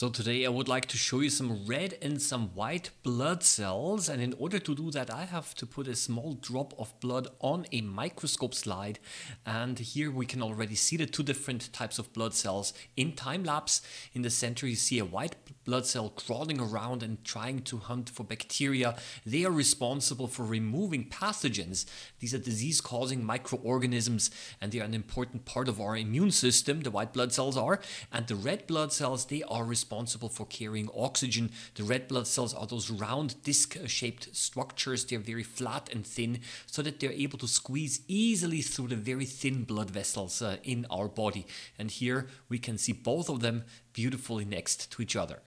So today I would like to show you some red and some white blood cells and in order to do that I have to put a small drop of blood on a microscope slide and here we can already see the two different types of blood cells in time lapse. In the center you see a white blood cell crawling around and trying to hunt for bacteria. They are responsible for removing pathogens. These are disease causing microorganisms and they are an important part of our immune system, the white blood cells are, and the red blood cells they are responsible for carrying oxygen. The red blood cells are those round disc shaped structures. They're very flat and thin so that they're able to squeeze easily through the very thin blood vessels uh, in our body. And here we can see both of them beautifully next to each other.